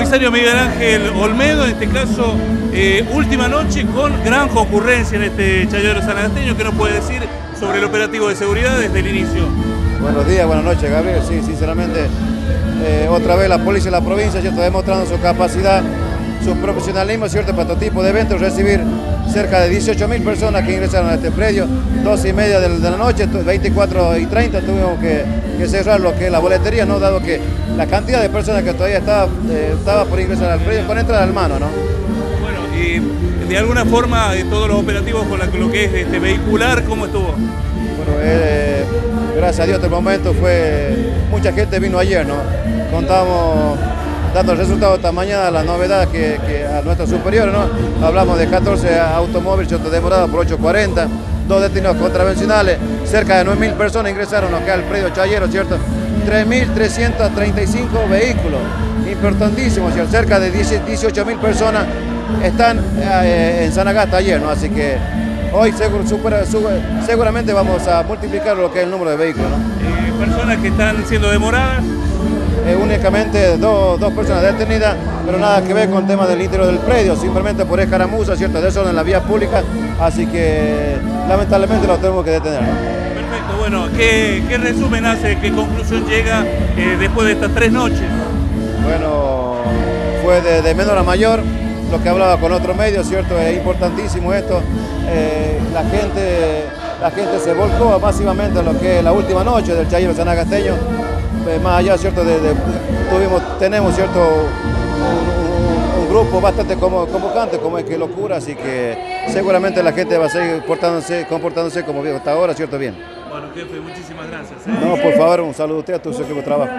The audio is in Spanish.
Comisario Miguel Ángel Olmedo, en este caso, eh, última noche con gran concurrencia en este Chayero sanagasteño. ¿Qué nos puede decir sobre el operativo de seguridad desde el inicio? Buenos días, buenas noches, Gabriel. Sí, sinceramente, eh, otra vez la policía de la provincia está demostrando su capacidad, su profesionalismo, cierto, para este tipo de eventos, recibir cerca de 18 mil personas que ingresaron a este predio, dos y media de la noche, 24 y 30 tuvimos que, cerrar lo que es la boletería, ¿no? dado que la cantidad de personas que todavía estaba, eh, estaba por ingresar al predio con entrada al mano. ¿no? Bueno, y de alguna forma eh, todos los operativos con lo que es este, vehicular, ¿cómo estuvo? Bueno, eh, gracias a Dios, el momento fue, mucha gente vino ayer, ¿no? Contamos dando el resultado esta mañana, la novedad que, a nuestros superiores, ¿no? Hablamos de 14 automóviles demorados por 840, dos destinos contravencionales, cerca de 9.000 personas ingresaron acá al predio Chayero, ¿cierto? 3.335 vehículos, importantísimo, ¿cierto? Cerca de 18.000 personas están eh, en Sanagasta ayer, ¿no? Así que hoy seguramente vamos a multiplicar lo que es el número de vehículos, eh, personas que están siendo demoradas únicamente dos, personas detenidas, pero nada que ver con el tema del interior del predio, simplemente por escaramuza, ¿cierto? De en la vía pública, así que lamentablemente lo tenemos que detener. Perfecto, bueno, ¿qué, resumen hace, qué conclusión llega eh, después de estas tres noches? Bueno, fue de, menor a mayor, lo que hablaba con otros medios, ¿cierto? Es importantísimo esto. Eh, la, gente, la gente se volcó masivamente en lo que es la última noche del Chayero Sanagasteño eh, más allá, ¿cierto? De, tuvimos, tenemos, ¿cierto? Un, grupo bastante convocante, como es que locura, así que seguramente la gente va a seguir comportándose, comportándose como hasta ahora, ¿cierto? Bien. Bueno, jefe, muchísimas gracias. ¿eh? No, por favor, un saludo a usted, a tu equipo de trabajo.